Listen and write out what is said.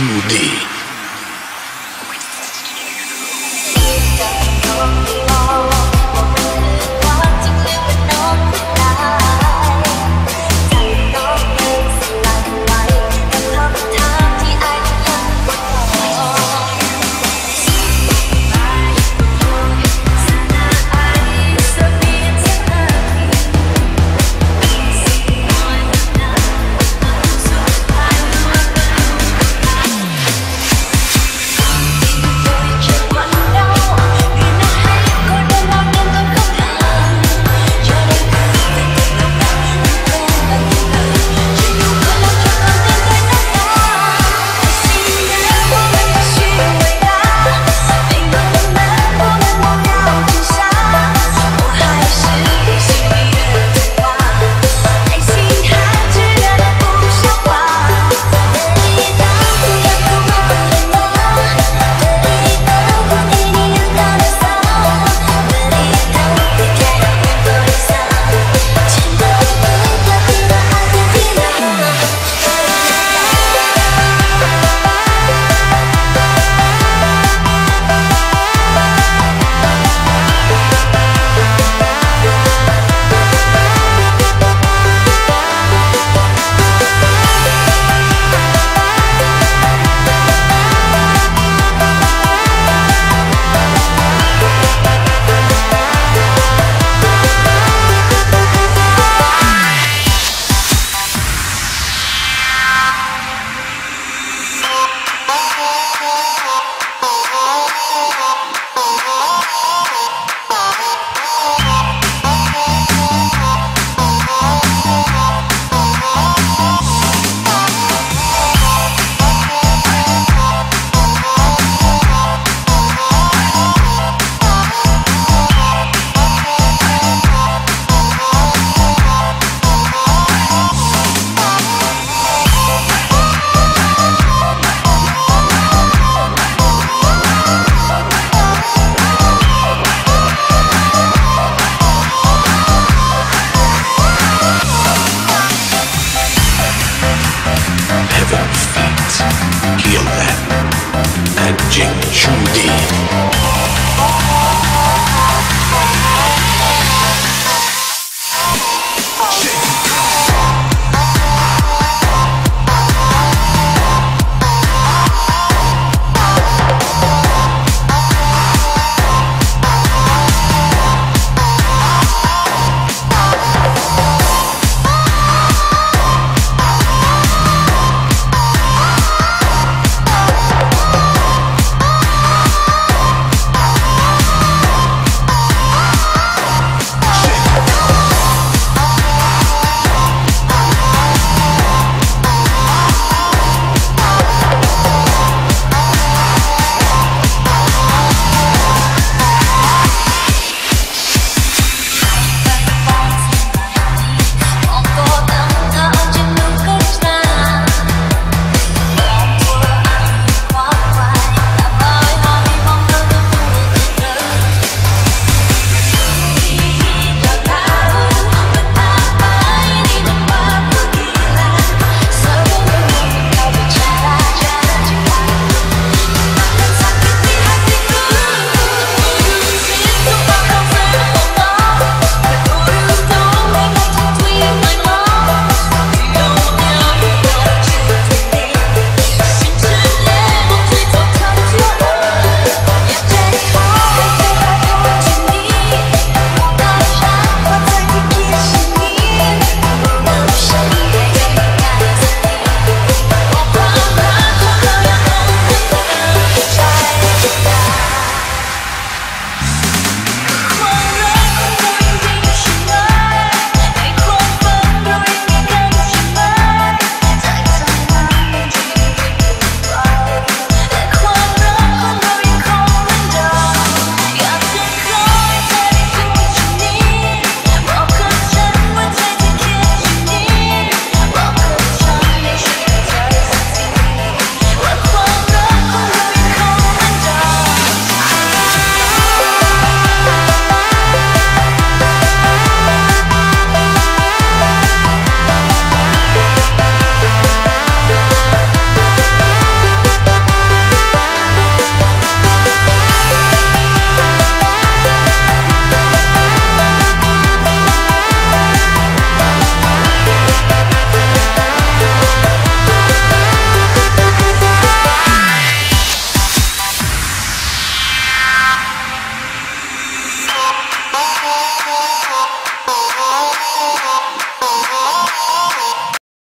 Smoothie. Them. Anjing judi.